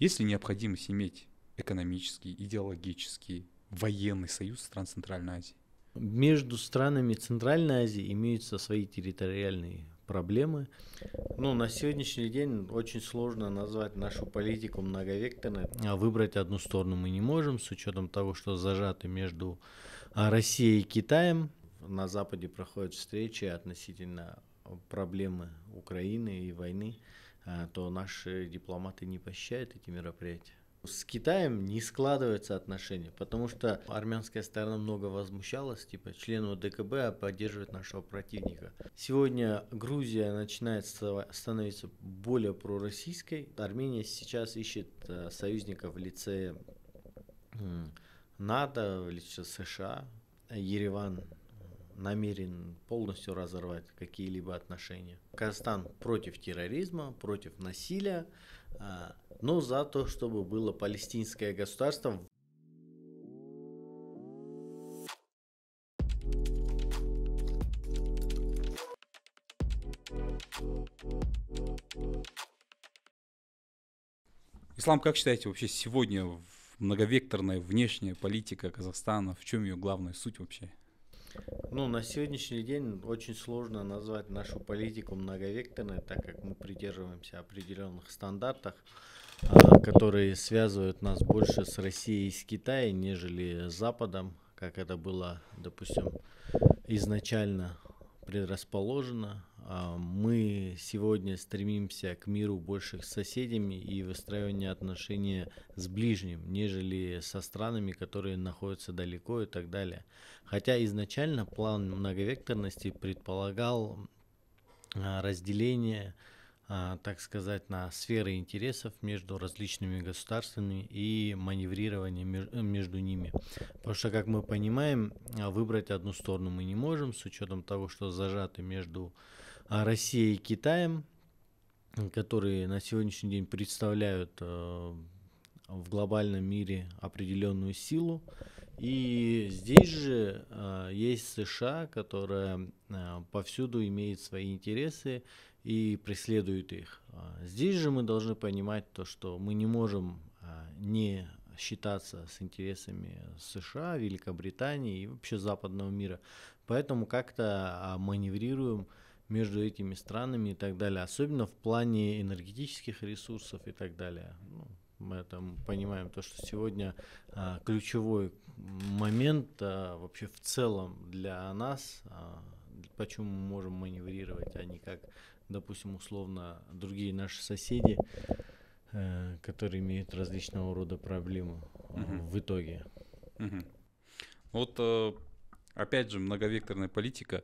Есть ли необходимость иметь экономический, идеологический, военный союз стран Центральной Азии? Между странами Центральной Азии имеются свои территориальные проблемы. Ну, на сегодняшний день очень сложно назвать нашу политику многовекторной. А выбрать одну сторону мы не можем, с учетом того, что зажаты между а, Россией и Китаем. На Западе проходят встречи относительно проблемы Украины и войны, то наши дипломаты не посещают эти мероприятия. С Китаем не складываются отношения, потому что армянская сторона много возмущалась, типа члены ДКБ поддерживают нашего противника. Сегодня Грузия начинает становиться более пророссийской. Армения сейчас ищет э, союзников в лице НАТО, в лице США. Ереван намерен полностью разорвать какие-либо отношения. Казахстан против терроризма, против насилия, а, но за то, чтобы было палестинское государство. Ислам, как считаете, вообще сегодня многовекторная внешняя политика Казахстана, в чем ее главная суть вообще? Ну, на сегодняшний день очень сложно назвать нашу политику многовекторной, так как мы придерживаемся определенных стандартов, а, которые связывают нас больше с Россией и с Китаем, нежели с Западом, как это было, допустим, изначально предрасположено. А, мы сегодня стремимся к миру больше с соседями и выстраиванию отношений с ближним, нежели со странами, которые находятся далеко и так далее. Хотя изначально план многовекторности предполагал а, разделение а, так сказать, на сферы интересов между различными государствами и маневрирование между ними. Потому что, как мы понимаем, выбрать одну сторону мы не можем, с учетом того, что зажаты между Россией и Китаем, которые на сегодняшний день представляют в глобальном мире определенную силу. И здесь же э, есть США, которая э, повсюду имеет свои интересы и преследуют их. Здесь же мы должны понимать то, что мы не можем не считаться с интересами США, Великобритании и вообще западного мира. Поэтому как-то а, маневрируем между этими странами и так далее, особенно в плане энергетических ресурсов и так далее. Ну, мы там понимаем то, что сегодня а, ключевой момент а, вообще в целом для нас, а, почему мы можем маневрировать, а не как допустим, условно, другие наши соседи, э, которые имеют различного рода проблемы угу. в итоге. Угу. Вот, э, опять же, многовекторная политика.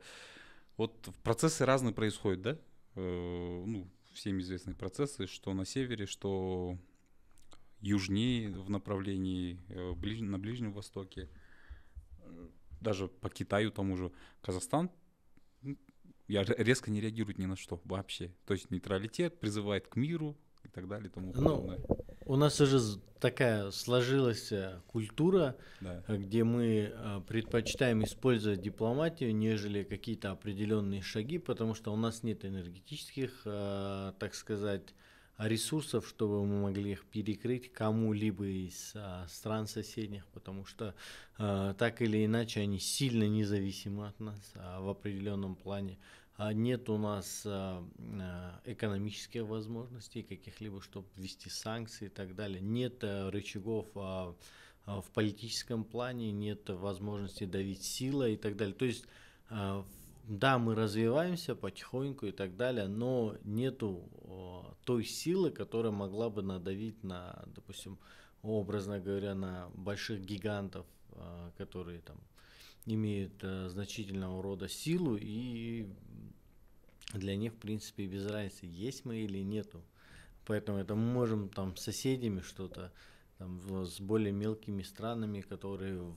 Вот процессы разные происходят, да? Э, ну, всем известные процессы, что на севере, что южнее в направлении э, ближ... на Ближнем Востоке, даже по Китаю тому же Казахстан я резко не реагирует ни на что вообще. То есть нейтралитет призывает к миру и так далее и тому ну, подобное. Ну, у нас уже такая сложилась э, культура, да. где мы э, предпочитаем использовать дипломатию, нежели какие-то определенные шаги, потому что у нас нет энергетических, э, так сказать, ресурсов, чтобы мы могли их перекрыть кому-либо из а, стран соседних, потому что а, так или иначе они сильно независимы от нас а, в определенном плане. А нет у нас а, а, экономических возможностей каких-либо, чтобы ввести санкции и так далее. Нет а, рычагов в политическом плане, нет возможности давить силой и так далее. То есть да, мы развиваемся потихоньку и так далее, но нету той силы, которая могла бы надавить на, допустим, образно говоря, на больших гигантов, э, которые там имеют э, значительного рода силу, и для них, в принципе, без разницы, есть мы или нету. Поэтому это мы можем там с соседями что-то, там, с более мелкими странами, которые в,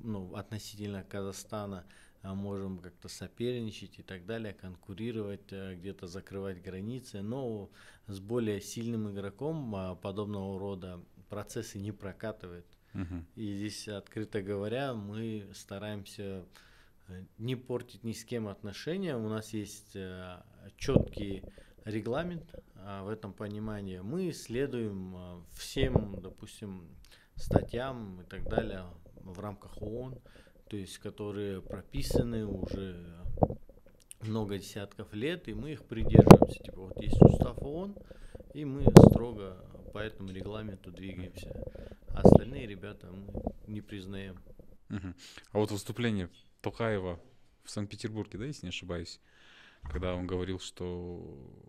ну, относительно Казахстана а можем как-то соперничать и так далее, конкурировать, э, где-то закрывать границы, но с более сильным игроком а, подобного рода процессы не прокатывают. И здесь, открыто говоря, мы стараемся э, не портить ни с кем отношения. У нас есть э, четкие регламент а, в этом понимании. Мы следуем а, всем, допустим, статьям и так далее в рамках ООН, то есть которые прописаны уже много десятков лет, и мы их придерживаемся. Типа вот есть устав ООН, и мы строго по этому регламенту двигаемся. А остальные ребята мы не признаем. Угу. А вот выступление Токаева в Санкт-Петербурге, да, если не ошибаюсь, когда он говорил, что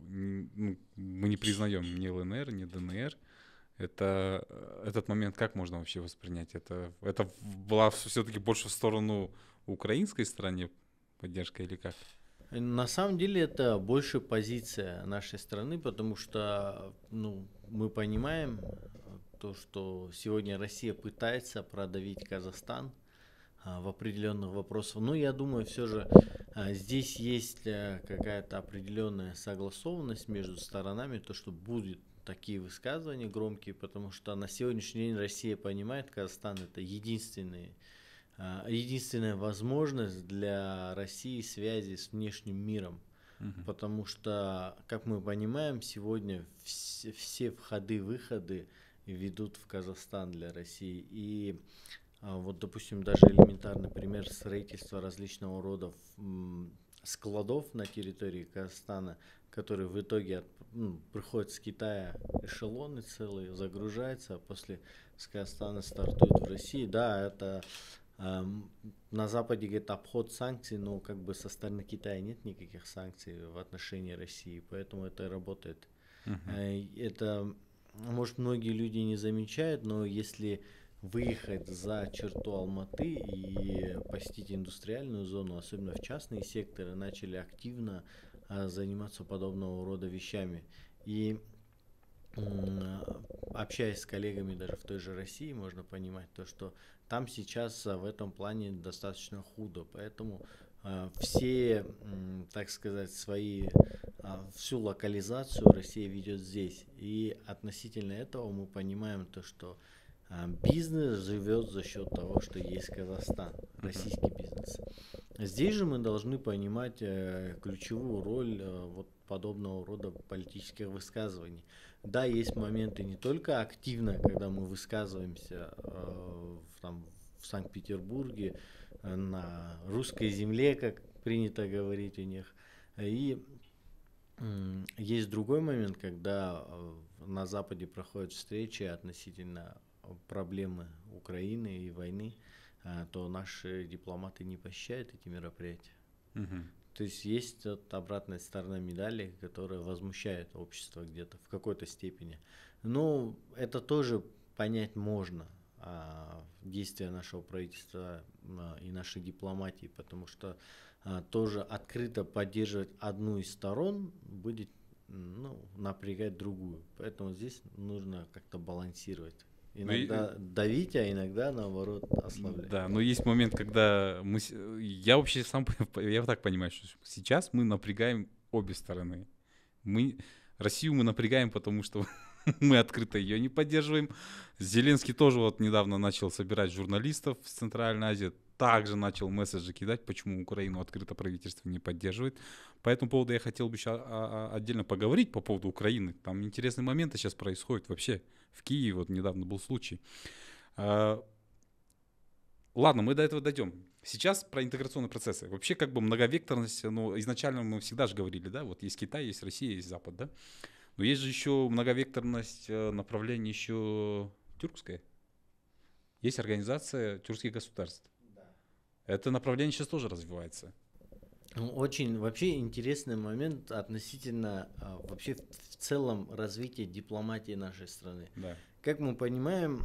ну, мы не признаем ни ЛНР, ни ДНР, это этот момент как можно вообще воспринять? Это это была все-таки больше в сторону украинской стороны поддержка или как? На самом деле это больше позиция нашей страны, потому что ну, мы понимаем то, что сегодня Россия пытается продавить Казахстан а, в определенных вопросах. Но я думаю, все же а, здесь есть а, какая-то определенная согласованность между сторонами, то, что будет такие высказывания громкие, потому что на сегодняшний день Россия понимает, Казахстан это единственный а, единственная возможность для России связи с внешним миром. Угу. Потому что, как мы понимаем, сегодня все, все входы-выходы ведут в Казахстан для России. И а, вот, допустим, даже элементарный пример строительства различного рода складов на территории Казахстана, которые в итоге от, ну, приходят с Китая эшелоны целые, загружаются, а после с Казахстана стартуют в России. Да, это на Западе говорит обход санкций, но как бы со стороны Китая нет никаких санкций в отношении России, поэтому это работает. Uh-huh. Это, может, многие люди не замечают, но если выехать за черту Алматы и посетить индустриальную зону, особенно в частные секторы, начали активно а, заниматься подобного рода вещами. И общаясь с коллегами даже в той же России, можно понимать то, что там сейчас а, в этом плане достаточно худо, поэтому все, э, так сказать, свои э, всю локализацию Россия ведет здесь, и относительно этого мы понимаем то, что э, бизнес живет за счет того, что есть Казахстан, российский бизнес. Здесь же мы должны понимать э, ключевую роль э, вот подобного рода политических высказываний. Да, есть моменты не только активно, когда мы высказываемся э, там, в Санкт-Петербурге, э, на русской земле, как принято говорить у них. И есть другой момент, когда э, на Западе проходят встречи относительно проблемы Украины и войны, э, то наши дипломаты не посещают эти мероприятия. Угу. То есть есть вот обратная сторона медали, которая возмущает общество где-то в какой-то степени. Но это тоже понять можно действия нашего правительства а, и нашей дипломатии, потому что а, тоже открыто поддерживать одну из сторон будет ну, напрягать другую. Поэтому здесь нужно как-то балансировать. Иногда ну, давить, а иногда наоборот ослаблять. Да, но есть момент, когда мы, я вообще сам, я так понимаю, что сейчас мы напрягаем обе стороны. Мы Россию мы напрягаем, потому что мы открыто ее не поддерживаем. Зеленский тоже вот недавно начал собирать журналистов с Центральной Азии, также начал месседжи кидать, почему Украину открыто правительство не поддерживает. По этому поводу я хотел бы еще отдельно поговорить по поводу Украины. Там интересные моменты сейчас происходят вообще. В Киеве вот недавно был случай. А, ладно, мы до этого дойдем. Сейчас про интеграционные процессы. Вообще как бы многовекторность, ну, изначально мы всегда же говорили, да, вот есть Китай, есть Россия, есть Запад, да. Но есть же еще многовекторность э, направления еще тюркское. Есть организация тюркских государств. Да. Это направление сейчас тоже развивается. Ну, очень вообще интересный момент относительно а, вообще в целом развития дипломатии нашей страны. Да. Как мы понимаем,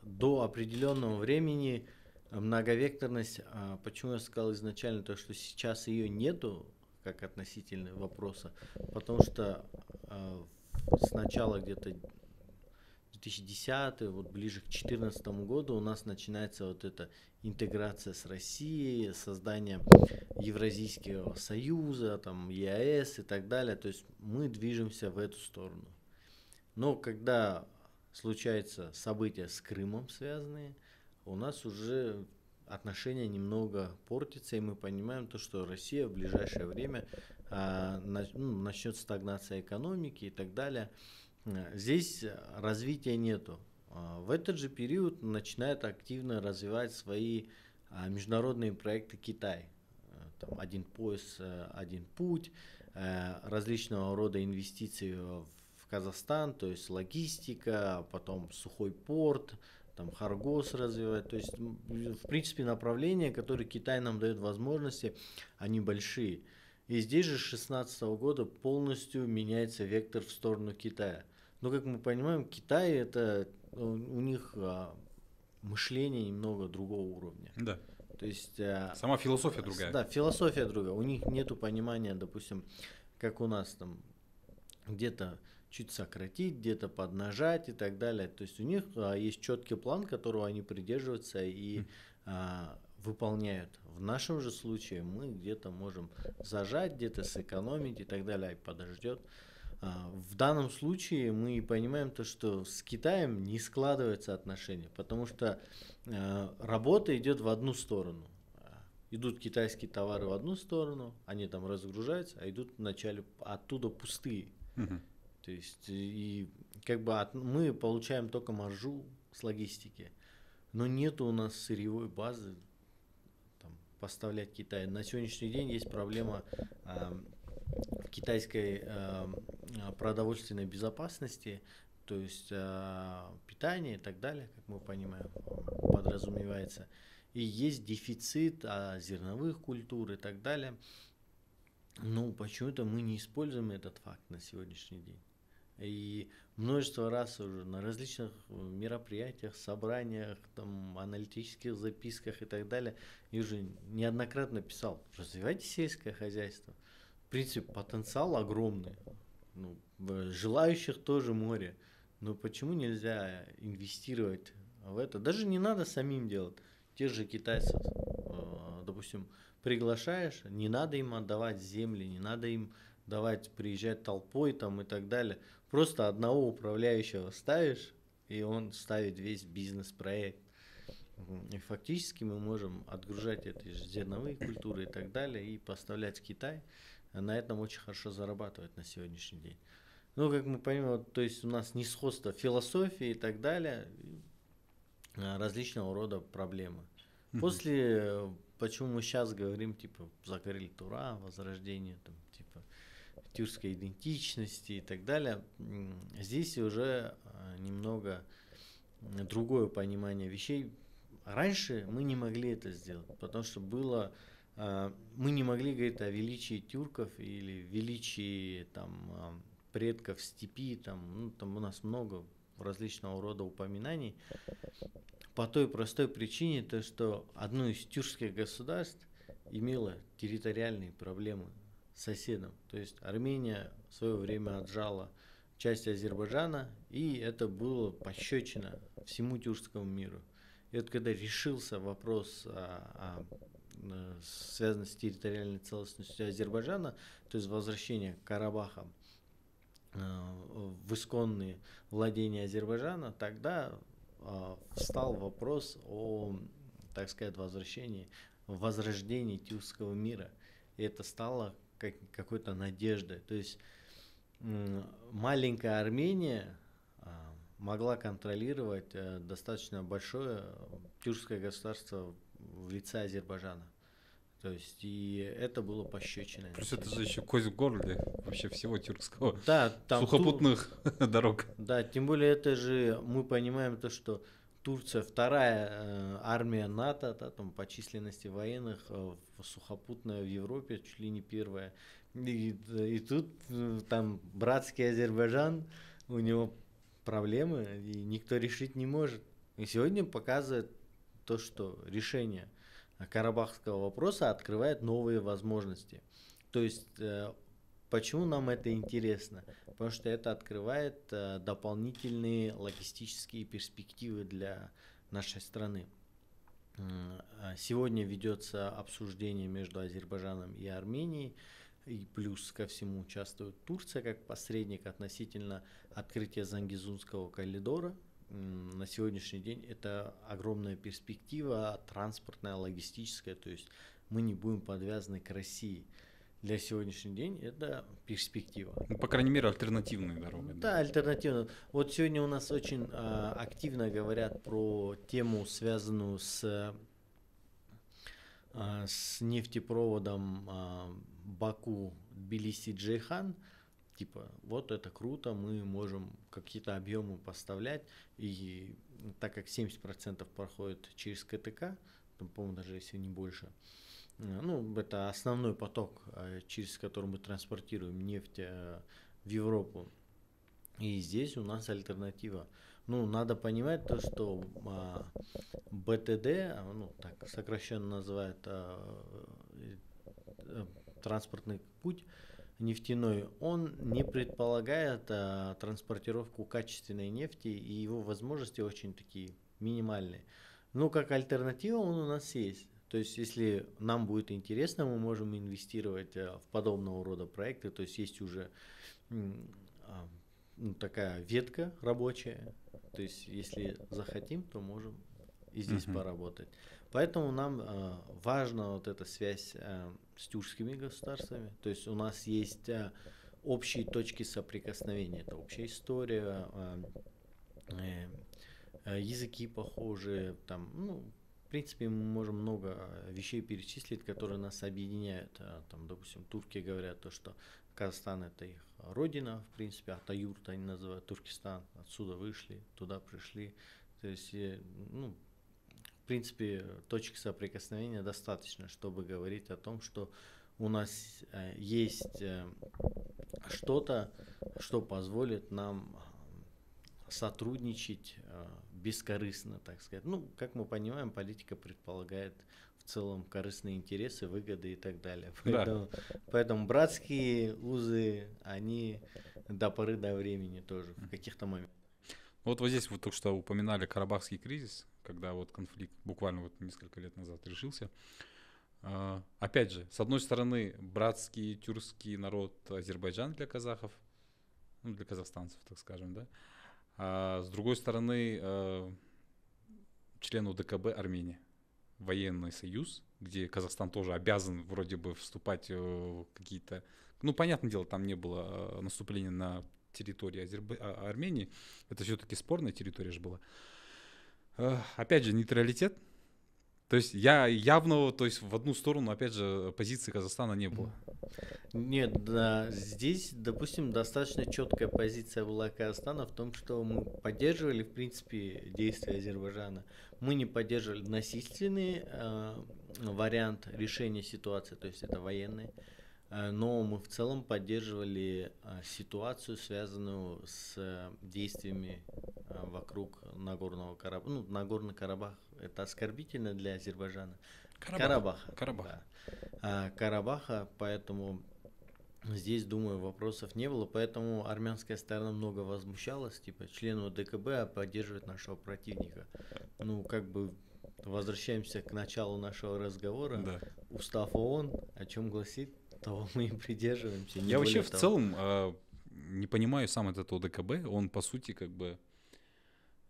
до определенного времени многовекторность, а, почему я сказал изначально то, что сейчас ее нету, как относительно вопроса, потому что сначала где-то 2010, вот ближе к 2014 году у нас начинается вот эта интеграция с Россией, создание Евразийского союза, там ЕАЭС и так далее. То есть мы движемся в эту сторону. Но когда случаются события с Крымом связанные, у нас уже отношения немного портятся, и мы понимаем то, что Россия в ближайшее время а, на, ну, начнет стагнация экономики и так далее. Здесь развития нету. А, в этот же период начинает активно развивать свои а, международные проекты Китай. Там один пояс, один путь, различного рода инвестиции в Казахстан, то есть логистика, потом сухой порт, там Харгос развивать. То есть, в принципе, направления, которые Китай нам дает возможности, они большие. И здесь же с 2016 года полностью меняется вектор в сторону Китая. Но, как мы понимаем, Китай это у них а, мышление немного другого уровня. Да. То есть а, сама философия другая. Да, философия другая. У них нету понимания, допустим, как у нас там где-то чуть сократить, где-то поднажать и так далее. То есть у них а, есть четкий план, которого они придерживаются и а, выполняют. В нашем же случае мы где-то можем зажать, где-то сэкономить и так далее, и подождет. А, в данном случае мы понимаем то, что с Китаем не складываются отношения, потому что а, работа идет в одну сторону. Идут китайские товары в одну сторону, они там разгружаются, а идут вначале оттуда пустые. Угу. То есть и как бы от, мы получаем только маржу с логистики, но нет у нас сырьевой базы поставлять Китай. На сегодняшний день есть проблема э, китайской э, продовольственной безопасности, то есть э, питание и так далее, как мы понимаем, подразумевается. И есть дефицит а, зерновых культур и так далее. Но почему-то мы не используем этот факт на сегодняшний день. И множество раз уже на различных э, мероприятиях, собраниях, там, аналитических записках и так далее, я уже неоднократно писал, развивайте сельское хозяйство. В принципе, потенциал огромный. Ну, желающих тоже море. Но почему нельзя инвестировать в это? Даже не надо самим делать. Тех же китайцев, э, допустим, приглашаешь, не надо им отдавать земли, не надо им давать приезжать толпой там и так далее. Просто одного управляющего ставишь, и он ставит весь бизнес-проект. И фактически мы можем отгружать эти зерновые культуры и так далее и поставлять в Китай. А на этом очень хорошо зарабатывать на сегодняшний день. Ну, как мы понимаем, то есть у нас не сходство философии и так далее, а различного рода проблемы. После, почему мы сейчас говорим, типа, закрыли Тура, возрождение, там, тюркской идентичности и так далее. Здесь уже а, немного другое понимание вещей. Раньше мы не могли это сделать, потому что было а, мы не могли говорить о величии тюрков или величии там а, предков степи, там, ну, там у нас много различного рода упоминаний, по той простой причине, то, что одно из тюркских государств имело территориальные проблемы соседом. То есть Армения в свое время отжала часть Азербайджана, и это было пощечина всему тюркскому миру. И вот когда решился вопрос, о, о, связанный с территориальной целостностью Азербайджана, то есть возвращение Карабаха э, в исконные владения Азербайджана, тогда э, встал вопрос о, так сказать, возвращении, возрождении тюркского мира. И это стало как, какой-то надеждой. То есть маленькая Армения а, могла контролировать э, достаточно большое тюркское государство в лице Азербайджана. То есть, и это было пощечиной. Плюс это же еще кость в горле вообще всего тюркского да, там сухопутных ту... дорог. Да, тем более это же, мы понимаем то, что Турция вторая э, армия НАТО, да, там по численности военных э, сухопутная в Европе, чуть ли не первая. И, и тут э, там братский Азербайджан, у него проблемы, и никто решить не может. И сегодня показывает то, что решение карабахского вопроса открывает новые возможности. То есть Почему нам это интересно? Потому что это открывает э, дополнительные логистические перспективы для нашей страны. А сегодня ведется обсуждение между Азербайджаном и Арменией, и плюс ко всему участвует Турция как посредник относительно открытия Зангизунского коридора. На сегодняшний день это огромная перспектива транспортная, логистическая, то есть мы не будем подвязаны к России. Для сегодняшний день это перспектива. Ну, по крайней мере, альтернативные дороги. Да, альтернативно. Вот сегодня у нас очень э, активно говорят про тему, связанную с, э, с нефтепроводом э, Баку-Тбилиси-Джейхан. Типа, вот это круто, мы можем какие-то объемы поставлять. И так как 70% проходит через КТК, там, по-моему, даже если не больше, Э, ну, это основной поток, э, через который мы транспортируем нефть э, в Европу. И здесь у нас альтернатива. Ну, надо понимать то, что а, БТД, ну, так сокращенно называют транспортный путь нефтяной, он не предполагает транспортировку качественной нефти, и его возможности очень такие минимальные. Ну, как альтернатива он у нас есть. То есть, если нам будет интересно, мы можем инвестировать э, в подобного рода проекты. То есть, есть уже а, ну, такая ветка рабочая. То есть, если захотим, то можем и здесь uh-huh. поработать. Поэтому нам э, важна вот эта связь э, с тюркскими государствами. То есть, у нас есть э, общие точки соприкосновения. Это общая история, э, э, языки похожие, там, ну, принципе, мы можем много э, вещей перечислить, которые нас объединяют. Э, там, допустим, турки говорят то, что Казахстан это их родина, в принципе, Атаюрт они называют Туркестан, отсюда вышли, туда пришли. То есть, э, ну, в принципе, точек соприкосновения достаточно, чтобы говорить о том, что у нас есть что-то, что позволит нам сотрудничать бескорыстно, так сказать. Ну, как мы понимаем, политика предполагает в целом корыстные интересы, выгоды и так далее. Поэтому, да. поэтому братские узы, они до поры до времени тоже в каких-то моментах. Вот вот здесь вы только что упоминали Карабахский кризис, когда вот конфликт буквально вот несколько лет назад решился. Uh, опять же, с одной стороны, братский тюркский народ Азербайджан для казахов, ну, для казахстанцев, так скажем, да, а с другой стороны, э, член УДКБ Армения, военный союз, где Казахстан тоже обязан вроде бы вступать в какие-то... Ну, понятное дело, там не было э, наступления на территории Азербай... А, Армении. Это все-таки спорная территория же была. Э, опять же, нейтралитет – то есть я явного, то есть в одну сторону, опять же, позиции Казахстана не было. Нет, да, здесь, допустим, достаточно четкая позиция была Казахстана в том, что мы поддерживали, в принципе, действия Азербайджана. Мы не поддерживали насильственный э, вариант решения ситуации, то есть это военный. Э, но мы в целом поддерживали э, ситуацию, связанную с э, действиями вокруг Нагорного Карабаха. Ну, Нагорный Карабах это оскорбительно для Азербайджана. Карабах. Карабаха. Карабах. Да. Карабаха, поэтому здесь, думаю, вопросов не было, поэтому армянская сторона много возмущалась, типа члены ДКБ поддерживают нашего противника. Ну, как бы возвращаемся к началу нашего разговора. Да. Устав ООН, о чем гласит, того мы и придерживаемся. Я вообще в того. целом э, не понимаю сам этот ОДКБ, он по сути как бы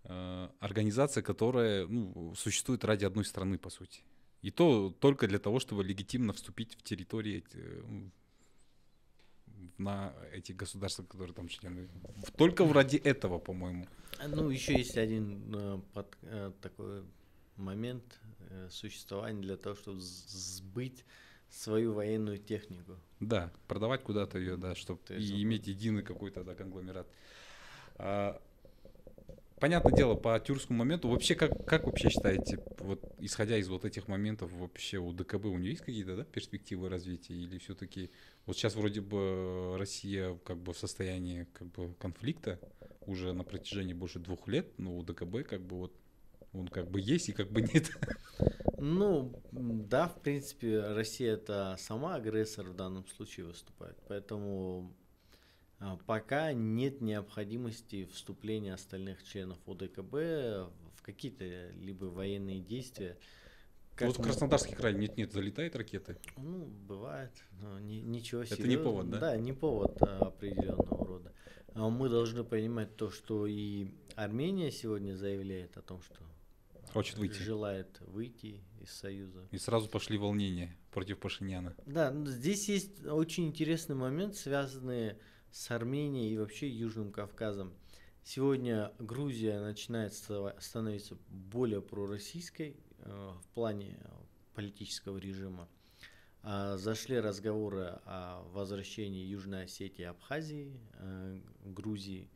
э, организация, которая ну, существует ради одной страны по сути. И то только для того, чтобы легитимно вступить в территории э, на эти государства, которые там члены. Только ради этого, по-моему. Ну, еще есть один э, под, э, такой момент э, существования для того, чтобы сбыть свою военную технику. Да, продавать куда-то ее, да, чтобы и иметь единый какой-то да, конгломерат. А, понятное дело, по тюркскому моменту, вообще, как, как вообще считаете, вот исходя из вот этих моментов, вообще у ДКБ у нее есть какие-то да, перспективы развития? Или все-таки вот сейчас вроде бы Россия как бы в состоянии как бы конфликта уже на протяжении больше двух лет, но у ДКБ как бы вот он как бы есть и как бы нет. Ну, да, в принципе, Россия это сама агрессор в данном случае выступает. Поэтому а, пока нет необходимости вступления остальных членов ОДКБ в какие-то либо военные действия. Как вот в Краснодарский край нет-нет, залетают ракеты? Ну, бывает, но ни, ничего Это не повод, да? Да, не повод а, определенного рода. А мы должны понимать то, что и Армения сегодня заявляет о том, что Хочет выйти. желает выйти из Союза. И сразу пошли волнения против Пашиняна. Да, ну, здесь есть очень интересный момент, связанный с Арменией и вообще Южным Кавказом. Сегодня Грузия начинает становиться более пророссийской э, в плане политического режима. А, зашли разговоры о возвращении Южной Осетии Абхазии, э, Грузии.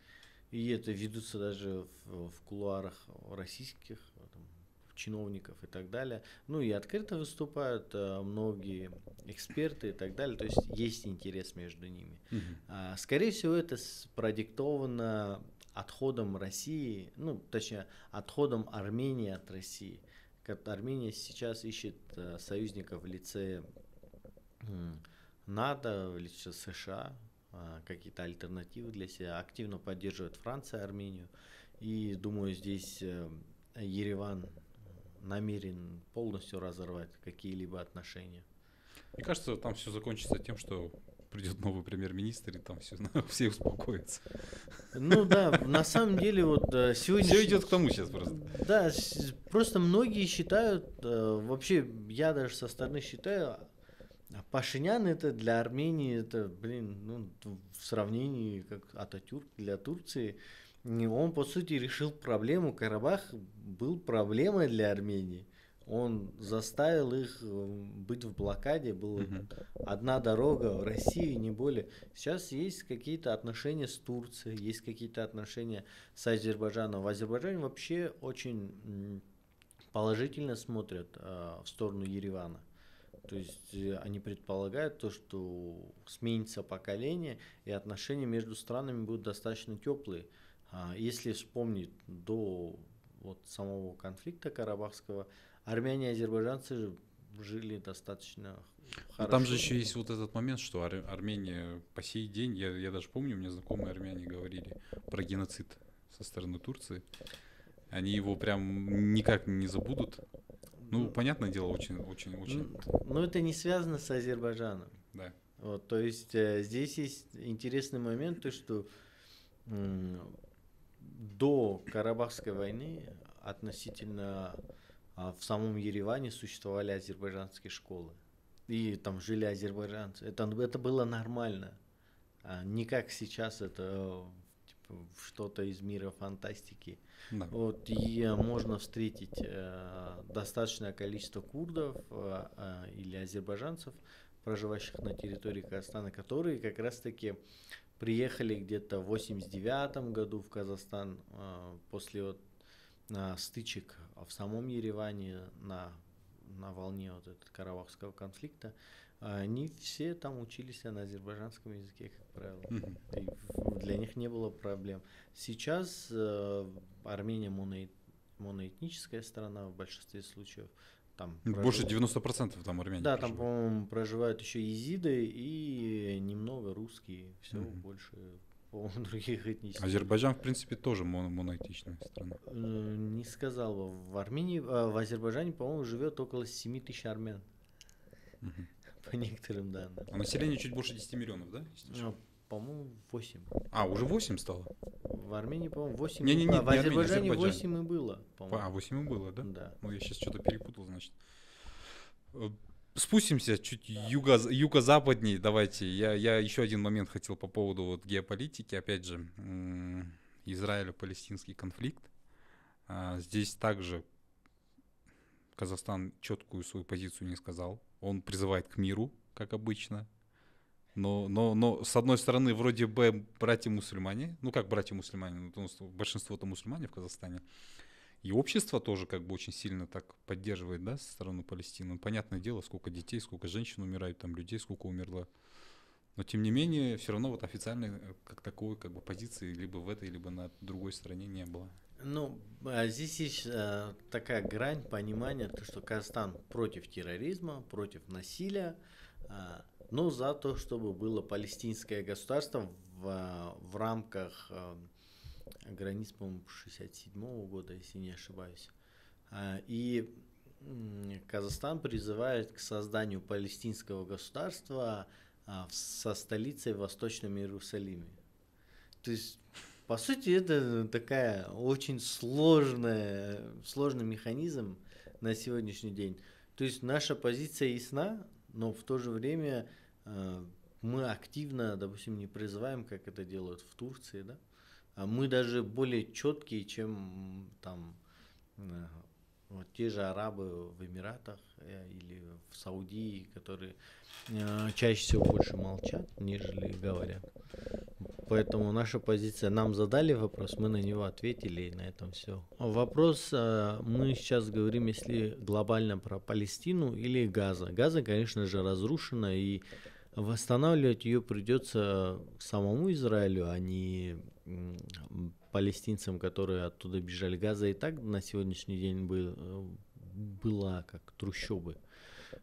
И это ведутся даже в, в кулуарах российских там, чиновников и так далее. Ну и открыто выступают э, многие эксперты и так далее. То есть есть интерес между ними. Угу. А, скорее всего, это продиктовано отходом России, ну, точнее, отходом Армении от России. Армения сейчас ищет э, союзников в лице НАТО, в лице США, какие-то альтернативы для себя. Активно поддерживает Франция Армению. И думаю, здесь э, Ереван намерен полностью разорвать какие-либо отношения. Мне кажется, там все закончится тем, что придет новый премьер-министр, и там все, все успокоятся. Ну да, на самом деле вот э, сегодня... Все идет к тому сейчас просто. Да, просто многие считают, э, вообще я даже со стороны считаю, а Пашинян это для Армении, это, блин, ну, в сравнении как Ататюрк для Турции, он, по сути, решил проблему. Карабах был проблемой для Армении. Он заставил их э, быть в блокаде, была угу. одна дорога в России, не более. Сейчас есть какие-то отношения с Турцией, есть какие-то отношения с Азербайджаном. В Азербайджане вообще очень положительно смотрят э, в сторону Еревана. То есть э, они предполагают то, что сменится поколение и отношения между странами будут достаточно теплые. А если вспомнить до вот самого конфликта карабахского, армяне и азербайджанцы жили достаточно хорошо. там же еще есть вот этот момент, что Ар- Армения по сей день, я, я даже помню, у меня знакомые армяне говорили про геноцид со стороны Турции. Они его прям никак не забудут. Ну, ну, понятное дело, очень, очень, очень. Но это не связано с Азербайджаном. Да. Вот, то есть э, здесь есть интересный момент, то что э, до Карабахской войны относительно э, в самом Ереване существовали азербайджанские школы. И там жили азербайджанцы. Это, это было нормально. А не как сейчас это типа, что-то из мира фантастики. Да. Вот, и э, можно встретить э, достаточное количество курдов э, э, или азербайджанцев, проживающих на территории Казахстана, которые как раз-таки приехали где-то в 89 году в Казахстан э, после вот, э, стычек в самом Ереване на, на волне вот этого карабахского конфликта. Они все там учились на азербайджанском языке, как правило. И для них не было проблем. Сейчас э, Армения моно, моноэтническая страна в большинстве случаев. Там Больше прожив... 90% там армяне Да, проживают. там, по-моему, проживают еще езиды и немного русские. Все, mm больше, по-моему, других этнических. Азербайджан, в принципе, тоже моно моноэтничная страна. Э, не сказал бы. В Армении, э, в Азербайджане, по-моему, живет около 7 тысяч армян. mm По некоторым данным. А население чуть больше 10 миллионов, да? Ну, по-моему, 8. А, уже 8 стало? В Армении, по-моему, 8. Не, не, не, а в Азербайджане 8 и было. А, 8 и было, да? Да. Ну, я сейчас что-то перепутал, значит. Э, спустимся чуть юго, юго-западней. Давайте. Я, я еще один момент хотел по поводу вот геополитики. Опять же, Израиль-палестинский конфликт. А, здесь также Казахстан четкую свою позицию не сказал. Он призывает к миру, как обычно. Но, но, но с одной стороны, вроде бы братья-мусульмане, ну как братья-мусульмане, ну, большинство-то мусульмане в Казахстане, и общество тоже как бы очень сильно так поддерживает, да, со стороны Палестины. Понятное дело, сколько детей, сколько женщин умирают, там людей сколько умерло. Но тем не менее, все равно вот официальной э, как такой как бы позиции либо в этой, либо на другой стороне не было. Ну, а здесь есть а, такая грань понимания, то, что Казахстан против терроризма, против насилия, а, но за то, чтобы было палестинское государство в, в рамках а, границ, по-моему, 67 -го года, если не ошибаюсь. А, и Казахстан призывает к созданию палестинского государства а, со столицей в Восточном Иерусалиме. То есть По сути, это такая очень сложная, сложный механизм на сегодняшний день. То есть наша позиция ясна, но в то же время э, мы активно, допустим, не призываем, как это делают в Турции, да? А мы даже более четкие, чем там э, вот те же арабы в Эмиратах э, или в Саудии, которые э, чаще всего больше молчат, нежели говорят. Поэтому наша позиция, нам задали вопрос, мы на него ответили, и на этом все. Вопрос, э, мы сейчас говорим, если глобально про Палестину или Газа. Газа, конечно же, разрушена, и восстанавливать ее придется самому Израилю, а не палестинцам, которые оттуда бежали. Газа и так на сегодняшний день был, была как трущобы.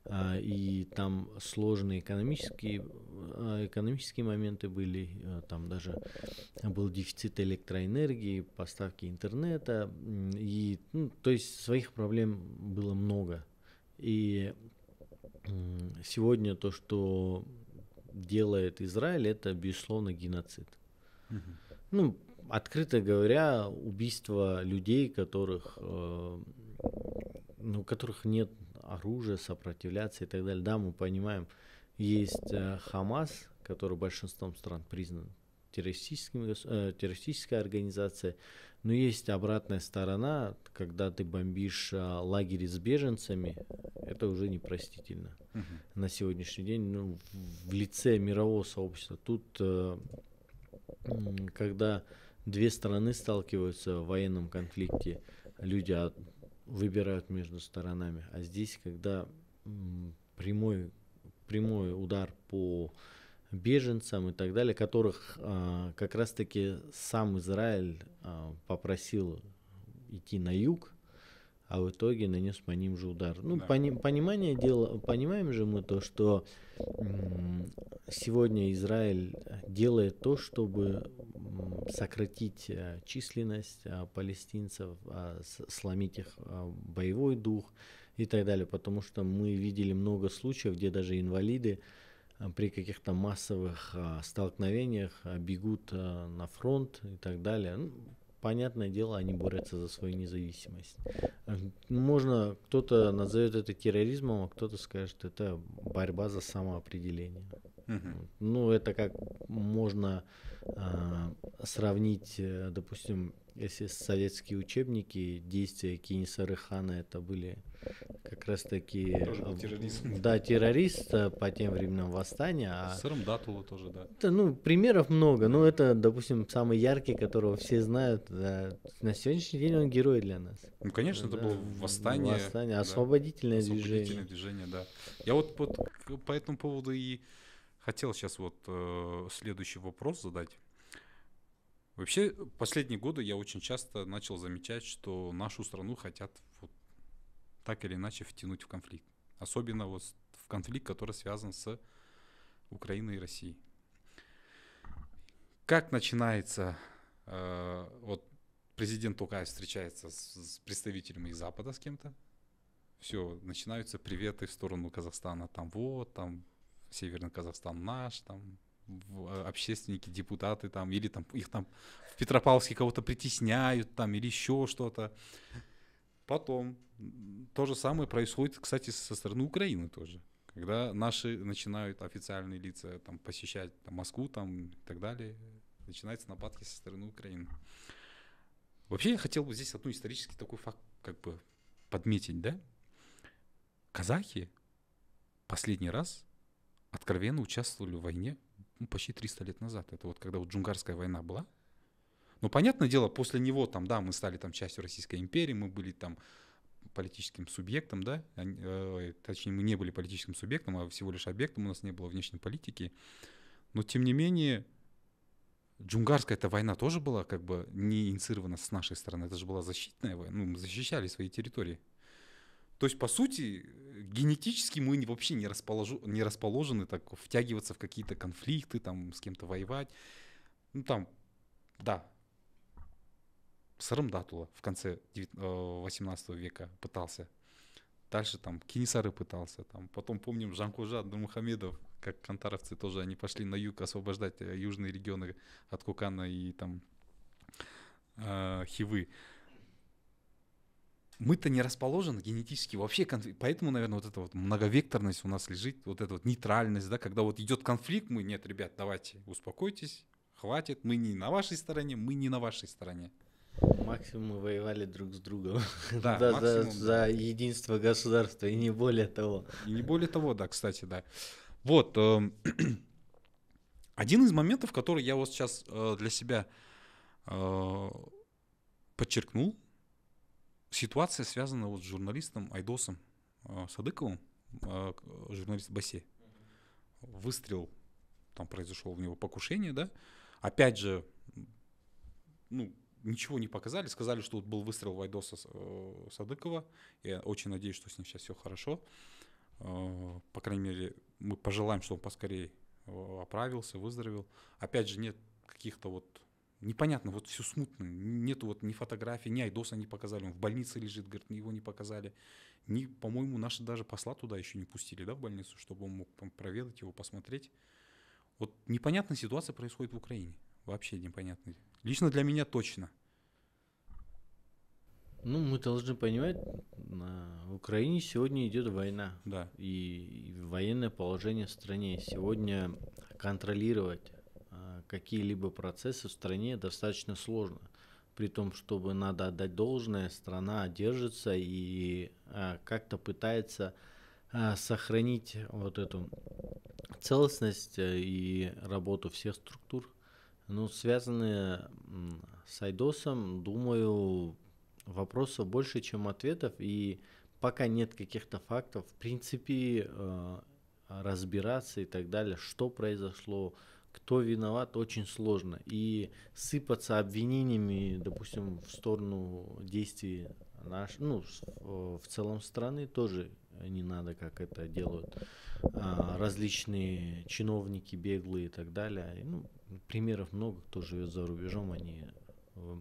А, и там сложные экономические, а, экономические моменты были, а, там даже был дефицит электроэнергии, поставки интернета, и, ну, то есть своих проблем было много. И сегодня то, что делает Израиль, это, безусловно, геноцид. Угу. Ну, открыто говоря, убийство людей, которых, э, ну, у которых нет оружия, сопротивляться и так далее. Да, мы понимаем, есть э, Хамас, который большинством стран признан террористическим, э, террористической организацией, но есть обратная сторона, когда ты бомбишь э, лагерь с беженцами, это уже непростительно угу. на сегодняшний день ну, в, в лице мирового сообщества. Тут, э, когда две страны сталкиваются в военном конфликте, люди от, выбирают между сторонами. А здесь, когда прямой, прямой удар по беженцам и так далее, которых а, как раз-таки сам Израиль а, попросил идти на юг, а в итоге нанес по ним же удар. Ну, да. пони, понимание дела, понимаем же мы то, что сегодня Израиль делает то, чтобы сократить э, численность э, палестинцев, а, сломить их а, боевой дух и так далее, потому что мы видели много случаев, где даже инвалиды э, при каких-то массовых столкновениях бегут на фронт и так далее. Ну, понятное дело, они борются за свою независимость. Можно, кто-то назовет это терроризмом, а кто-то скажет, это борьба за самоопределение. Угу. Ну, это как можно а, сравнить, э, допустим, если советские учебники, действия Кенисары Хана, это были как раз таки... Тоже террорист. Да, террорист по тем временам восстания. А... Сыром Датула тоже, да. Это, ну, примеров много, но это, допустим, самый яркий, которого все знают. Да. На сегодняшний день он герой для нас. Ну, конечно, да, это было восстание. Восстание, освободительное, да, освободительное движение. движение, да. Я вот, вот по этому поводу и хотел сейчас вот э, следующий вопрос задать. Вообще, последние годы я очень часто начал замечать, что нашу страну хотят вот так или иначе втянуть в конфликт. Особенно вот в конфликт, который связан с Украиной и Россией. Как начинается, э, вот президент Токаев встречается с, с представителями из Запада с кем-то, все, начинаются приветы в сторону Казахстана, там вот, там Северный Казахстан наш, там общественники, депутаты там, или там их там в Петропавловске кого-то притесняют там, или еще что-то. Потом то же самое происходит, кстати, со стороны Украины тоже. Когда наши начинают официальные лица там, посещать там, Москву там, и так далее, начинаются нападки со стороны Украины. Вообще я хотел бы здесь одну исторический такой факт как бы подметить, да? Казахи последний раз откровенно участвовали в войне ну, почти 300 лет назад. Это вот когда вот Джунгарская война была. Ну, понятное дело, после него там, да, мы стали там частью Российской империи, мы были там политическим субъектом, да, э, точнее, мы не были политическим субъектом, а всего лишь объектом, у нас не было внешней политики. Но, тем не менее, Джунгарская эта война тоже была как бы не инициирована с нашей стороны, это же была защитная война, ну, мы защищали свои территории. То есть, по сути, генетически мы вообще не, расположу, не расположены так втягиваться в какие-то конфликты, там, с кем-то воевать. Ну, там, да, Сарым Датула в конце 18 э, века пытался. Дальше там Кинисары пытался. Там. Потом помним Жанкужа Мухамедов, как кантаровцы тоже, они пошли на юг освобождать э, южные регионы от Кукана и там э, Хивы, мы-то не расположены генетически вообще, конф... поэтому, наверное, вот эта вот многовекторность у нас лежит, вот эта вот нейтральность, да, когда вот идет конфликт, мы, нет, ребят, давайте, успокойтесь, хватит, мы не на вашей стороне, мы не на вашей стороне. Максимум мы воевали друг с другом. Да, Да, максимум, за, да. за единство государства, и не более того. И не более того, да, кстати, да. Вот, эм, один из моментов, который я вот сейчас э, для себя э, подчеркнул, ситуация связана вот с журналистом Айдосом э, Садыковым, э, журналист Басе. Выстрел, там произошел в него покушение, да. Опять же, ну, ничего не показали, сказали, что вот был выстрел в Айдоса э, Садыкова. Я очень надеюсь, что с ним сейчас все хорошо. Э, По крайней мере, мы пожелаем, чтобы он поскорее э, оправился, выздоровел. Опять же, нет каких-то вот непонятно, вот все смутно. Нету вот ни фотографий, ни Айдоса не показали. Он в больнице лежит, говорит, его не показали. Ни, по-моему, наши даже посла туда еще не пустили, да, в больницу, чтобы он мог проведать его, посмотреть. Вот непонятная ситуация происходит в Украине. Вообще непонятно. Лично для меня точно. Ну, мы должны понимать, на Украине сегодня идет война. Да. И и военное положение в стране. Сегодня контролировать какие-либо процессы в стране достаточно сложно. При том, чтобы надо отдать должное, страна держится и а, как-то пытается а, сохранить вот эту целостность э, и работу всех структур. Ну, связанные с Айдосом, думаю, вопросов больше, чем ответов, и пока нет каких-то фактов, в принципе, э, разбираться и так далее, что произошло, кто виноват, очень сложно. И сыпаться обвинениями, допустим, в сторону действий наш, ну, в целом страны тоже не надо, как это делают а, различные чиновники беглые и так далее. И, Ну, примеров много, кто живет за рубежом, они э,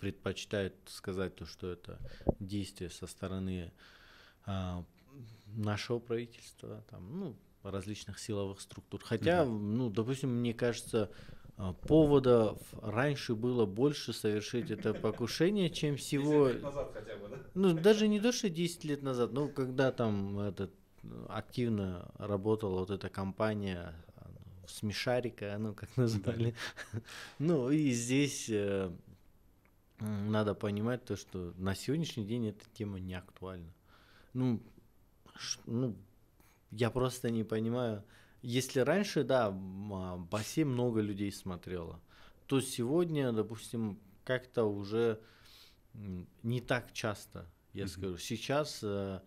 предпочитают сказать то, что это действие со стороны а, нашего правительства, там, ну, различных силовых структур. Хотя, ну, допустим, мне кажется, а, поводов раньше было больше совершить это покушение, чем всего. Ну, даже не то, что 10 лет назад, ну, когда там этот активно работала вот эта компания а, смешарика, ну, как назвали. Ну, и здесь э, надо понимать то, что на сегодняшний день эта тема не актуальна. Ну, ш- ну, я просто не понимаю. Если раньше, да, а, басе много людей смотрело, то сегодня, допустим, как-то уже не так часто, я Мгм. скажу. Сейчас э,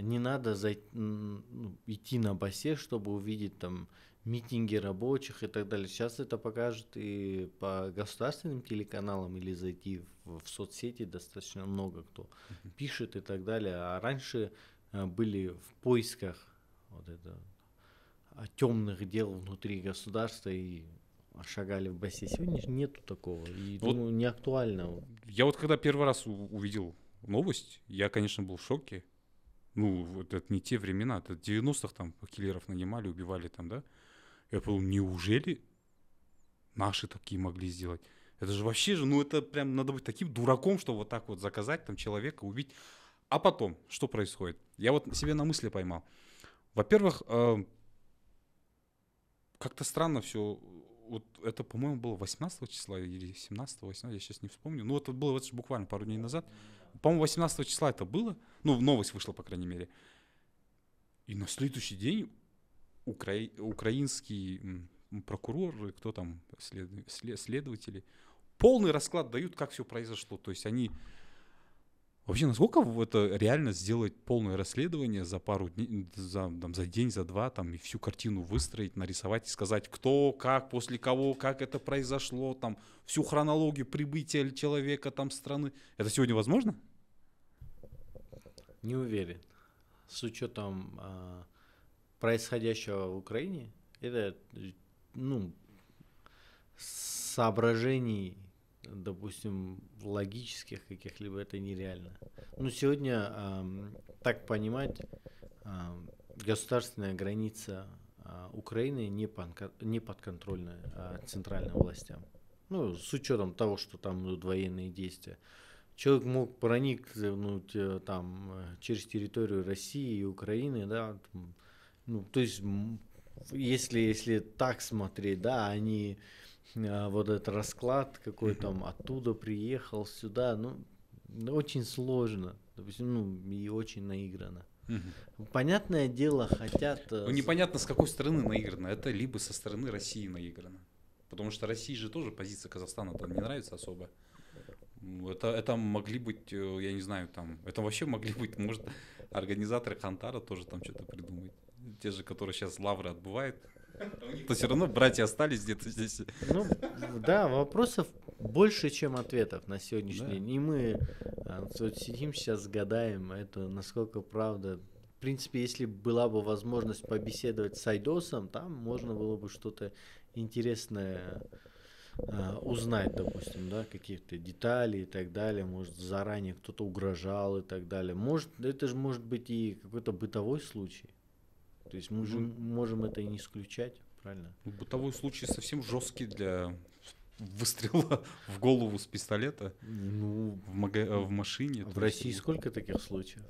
не надо ну, идти на басе, чтобы увидеть там митинги рабочих и так далее. Сейчас это покажет и по государственным телеканалам или зайти в, в соцсети достаточно много кто пишет и так далее. А раньше э, были в поисках вот это темных дел внутри государства и шагали в басе. Сегодня нету такого. И Вот думаю, не актуально. Я вот когда первый раз увидел новость, я, конечно, был в шоке. Ну, вот это не те времена, это 90-х там киллеров нанимали, убивали там, да? Я подумал, неужели наши такие могли сделать? Это же вообще же, ну это прям надо быть таким дураком, чтобы вот так вот заказать там человека, убить. А потом, что происходит? Я вот себе на мысли поймал. Во-первых, э, как-то странно все. Вот это, по-моему, было 18 числа или 17 18 я сейчас не вспомню. Ну, это было вот буквально пару дней назад. По-моему, 18 числа это было. Ну, новость вышла, по крайней мере. И на следующий день укра- украинский м, прокурор, и кто там, след- следователи, полный расклад дают, как все произошло. То есть они Вообще, насколько это реально сделать полное расследование за пару дней, за, там, за день, за два, там, и всю картину выстроить, нарисовать и сказать, кто, как, после кого, как это произошло, там, всю хронологию прибытия человека, там, страны. Это сегодня возможно? Не уверен. С учетом а, происходящего в Украине, это, э, ну, соображений, допустим, логических каких-либо, это нереально. Ну, сегодня, ам, так понимать, ам, государственная граница а, Украины не, панка- не подконтрольна а, центральным властям. ну, с учетом того, что там идут военные действия. Человек мог проникнуть э, там э, через территорию России и Украины, да, ну, то есть, если, если так смотреть, да, они а, вот этот расклад какой там оттуда приехал сюда, ну, очень сложно, допустим, ну, и очень наиграно. Угу. Понятное дело, хотят... Э, ну, непонятно, с какой стороны наиграно. Это либо со стороны России наиграно. Потому что России же тоже позиция Казахстана там не нравится особо. Это, это могли быть, э, я не знаю, там, это вообще могли быть, может, организаторы Хантара тоже там что-то придумают. Те же, которые сейчас лавры отбывают. То все равно братья остались где-то здесь. Ну, да, вопросов больше, чем ответов на сегодняшний день. И мы а, вот сидим сейчас, гадаем, это насколько правда. В принципе, если была бы возможность побеседовать с Айдосом, там можно было бы что-то интересное а, узнать, допустим, да, какие-то детали и так далее, может, заранее кто-то угрожал и так далее. Может, это же может быть и какой-то бытовой случай. То есть мы же можем это и не исключать, правильно? Бытовой случай совсем жесткий для выстрела в голову с пистолета ну, в, мага- в машине. В России есть... сколько таких случаев?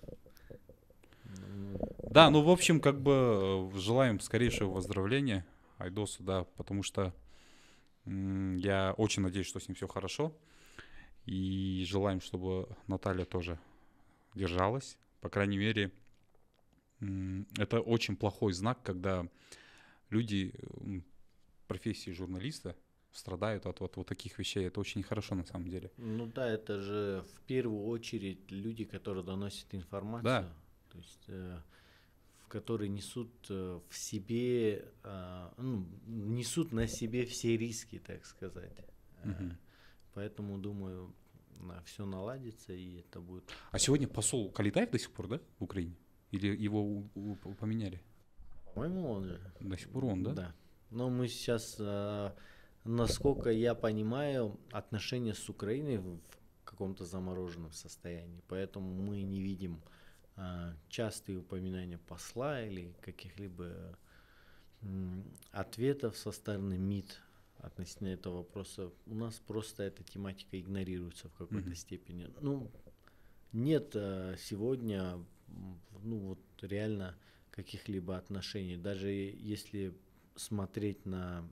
Да, ну в общем, как бы э, желаем скорейшего выздоровления Айдосу, да, потому что я очень надеюсь, что с ним все хорошо. И желаем, чтобы Наталья тоже держалась. По крайней мере, это очень плохой знак, когда люди профессии журналиста страдают от вот, вот таких вещей. Это очень хорошо на самом деле. Ну да, это же в первую очередь люди, которые доносят информацию. Да. То есть, э, в которые несут э, в себе, э, ну, несут на себе все риски, так сказать. Угу. Поэтому думаю, все наладится и это будет. А сегодня посол Калитаев до сих пор, да, в Украине? Или его поменяли? По-моему, он же. До сих пор он, да? Да. Но мы сейчас насколько я понимаю, отношения с Украиной в каком-то замороженном состоянии. Поэтому мы не видим а, частые упоминания посла или каких-либо ответов со стороны МИД относительно этого вопроса. У нас просто эта тематика игнорируется в какой-то mm-hmm. степени. Ну, нет а, сегодня, ну вот реально каких-либо отношений. Даже если смотреть на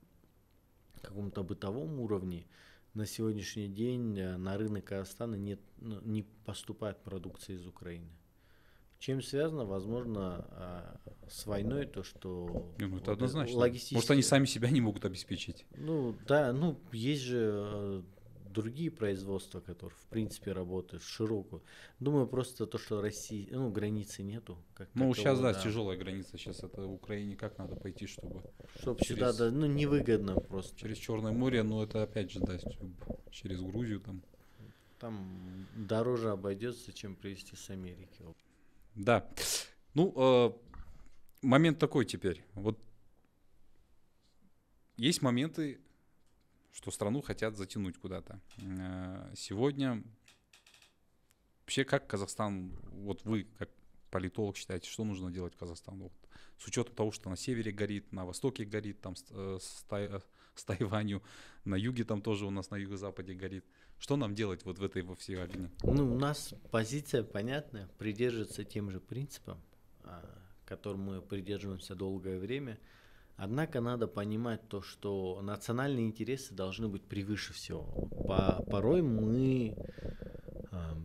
каком-то бытовом уровне на сегодняшний день э, на рынок Казахстана нет, ну, не поступает продукция из Украины. Чем связано, возможно, а, с войной, то, что... Ну, это однозначно. Логистически... Может, они сами себя не могут обеспечить. Ну, да, ну, есть же э, другие производства, которые в принципе работают в широкую. Думаю, просто то, что России, ну, границы нету. Как ну, такого, сейчас, да, да, тяжелая граница. Сейчас это в Украине как надо пойти, чтобы... Чтобы через, сюда, да, ну, невыгодно просто. Через Черное море, ну, это опять же, да, через Грузию там. Там дороже обойдется, чем привезти с Америки. Да. Ну, э, момент такой теперь. Вот есть моменты, что страну хотят затянуть куда-то. Э, сегодня вообще как Казахстан, вот вы как политолог считаете, что нужно делать Казахстану? Вот, с учетом того, что на севере горит, на востоке горит, там с, э, с, Тай, с Тайванью, на юге там тоже у нас на юго-западе горит. Что нам делать вот в этой во всей огне? Ну, у нас позиция понятная, придерживаться тем же принципам, а, которым мы придерживаемся долгое время – Однако надо понимать то, что национальные интересы должны быть превыше всего. По, порой мы, э,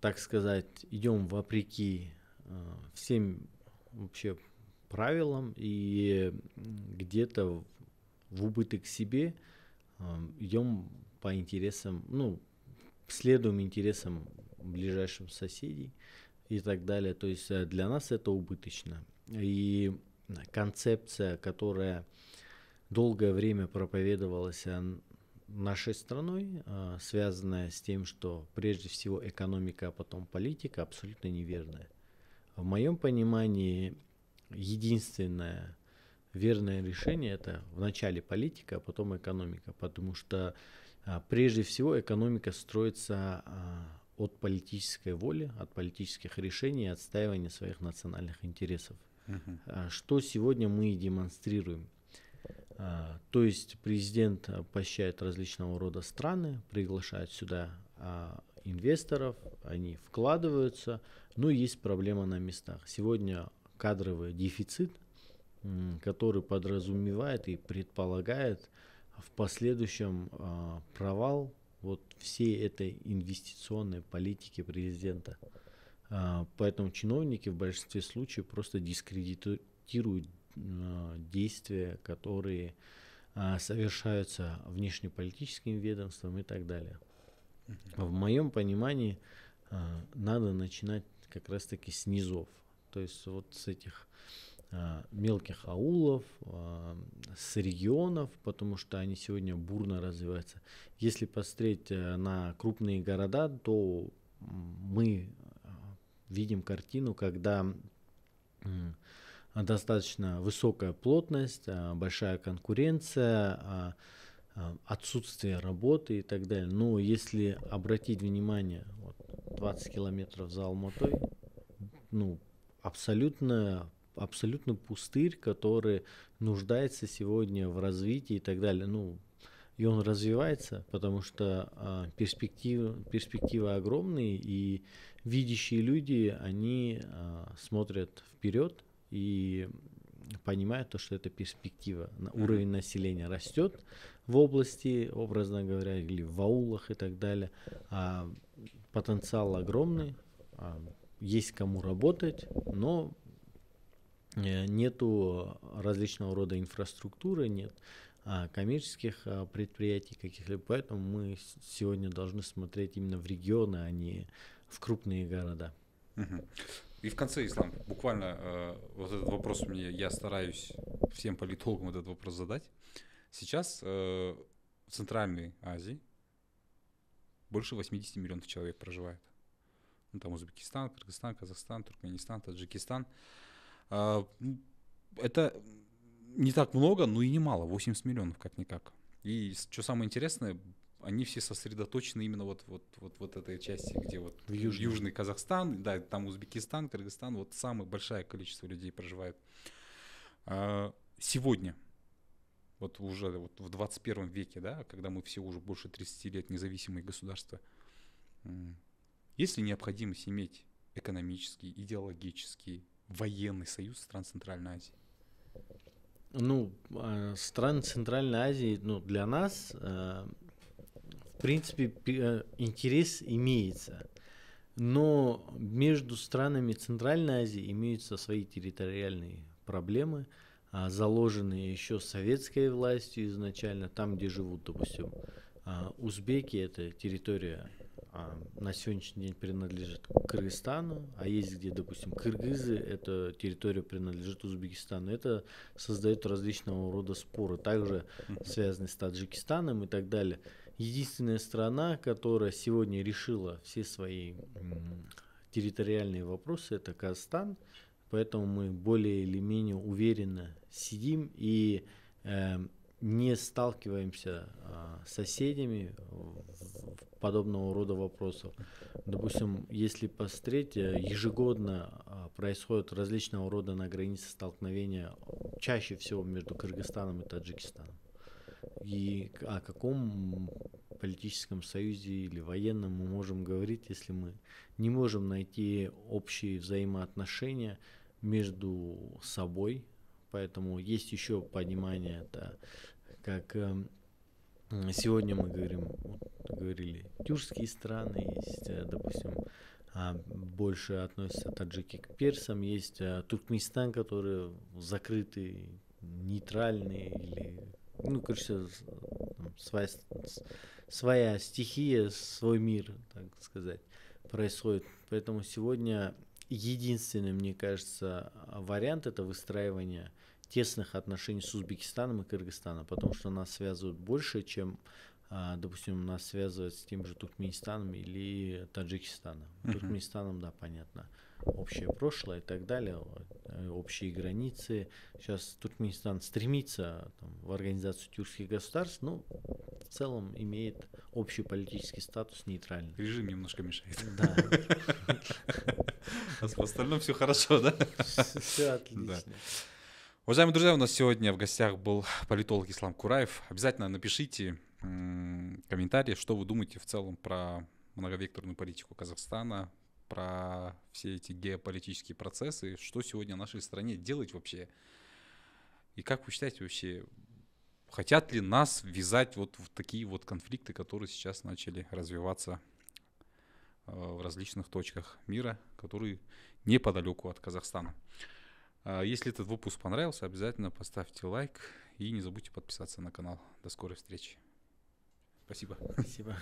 так сказать, идем вопреки э, всем вообще правилам и где-то в убыток себе э, идем по интересам, ну, следуем интересам ближайших соседей и так далее. То есть для нас это убыточно. И концепция, которая долгое время проповедовалась нашей страной, а, связанная с тем, что прежде всего экономика, а потом политика, абсолютно неверная. В моем понимании единственное верное решение это вначале политика, а потом экономика, потому что прежде всего экономика строится от политической воли, от политических решений отстаивания своих национальных интересов. Uh-huh. Что сегодня мы демонстрируем? А, то есть президент посещает различного рода страны, приглашает сюда а, инвесторов, они вкладываются, но есть проблема на местах. Сегодня кадровый дефицит, который подразумевает и предполагает в последующем провал вот всей этой инвестиционной политики президента. А, поэтому чиновники в большинстве случаев просто дискредитируют а, действия, которые а, совершаются внешнеполитическим ведомством и так далее. В моем понимании надо начинать как раз таки с низов, то есть вот с этих мелких аулов, с регионов, потому что они сегодня бурно развиваются. Если посмотреть э, на крупные города, то мы видим картину, когда достаточно высокая плотность, а, большая конкуренция, а, а, отсутствие работы и так далее. Но если обратить внимание, вот 20 километров за Алматой, ну, абсолютно, абсолютно пустырь, который нуждается сегодня в развитии и так далее. Ну, и он развивается, потому что а, перспективы, перспективы огромные, и видящие люди, они а, смотрят вперед и понимают то, что это перспектива. Уровень населения растет в области, образно говоря, или в аулах и так далее. А потенциал огромный, а, есть кому работать, но э, нету различного рода инфраструктуры, нет а, коммерческих а, предприятий каких-либо. Поэтому мы сегодня должны смотреть именно в регионы, а не в крупные города. И в конце, Ислам, буквально э, вот этот вопрос мне, я стараюсь всем политологам этот вопрос задать. Сейчас э, в Центральной Азии больше 80 миллионов человек проживает. Ну, там Узбекистан, Кыргызстан, Казахстан, Туркменистан, Таджикистан. Э, это не так много, но и немало, 80 миллионов как-никак. И что самое интересное, они все сосредоточены именно вот, вот, вот, вот этой части, где вот в Южный. Южный Казахстан, да, там Узбекистан, Кыргызстан, вот самое большое количество людей проживает. А, сегодня, вот уже вот в 21 веке, да, когда мы все уже больше 30 лет независимые государства, есть ли необходимость иметь экономический, идеологический, военный союз стран Центральной Азии? Ну, а, страны Центральной Азии, ну, для нас а, в принципе, э, интерес имеется. Но между странами Центральной Азии имеются свои территориальные проблемы, а, заложенные еще советской властью изначально, там, где живут, допустим, а, узбеки, это территория а, на сегодняшний день принадлежит Кыргызстану, а есть где, допустим, кыргызы, это территория принадлежит Узбекистану. Это создает различного рода споры, также связанные с Таджикистаном и так далее единственная страна, которая сегодня решила все свои территориальные вопросы, это Казахстан. Поэтому мы более или менее уверенно сидим и э, не сталкиваемся э, с соседями в подобного рода вопросов. Допустим, если посмотреть, э, ежегодно э, происходят различного рода на границе столкновения, чаще всего между Кыргызстаном и Таджикистаном. И о каком политическом союзе или военном мы можем говорить, если мы не можем найти общие взаимоотношения между собой. Поэтому есть еще понимание, это как э, сегодня мы говорим, говорили, тюркские страны есть, э, допустим, а больше относятся таджики к персам, есть а, Туркменистан, который закрытый, нейтральный или ну, короче, своя, своя стихия, свой мир, так сказать, происходит. Поэтому сегодня единственный, мне кажется, вариант это выстраивание тесных отношений с Узбекистаном и Кыргызстаном, потому что нас связывают больше, чем, а, допустим, нас связывает с тем же Туркменистаном или Таджикистаном. Uh-huh. Туркменистаном, да, понятно общее прошлое и так далее, э, общие границы. Сейчас Туркменистан стремится там, в организацию тюркских государств, но в целом имеет общий политический статус нейтральный. Режим немножко мешает. Да. А в остальном все хорошо, да? Все отлично. Уважаемые друзья, у нас сегодня в гостях был политолог Ислам Кураев. Обязательно напишите комментарии, что вы думаете в целом про многовекторную политику Казахстана, про все эти геополитические процессы, что сегодня нашей стране делать вообще. И как вы считаете вообще, хотят ли нас ввязать вот в такие вот конфликты, которые сейчас начали развиваться э, в различных точках мира, которые неподалеку от Казахстана. А если этот выпуск понравился, обязательно поставьте лайк и не забудьте подписаться на канал. До скорой встречи. Спасибо. Спасибо.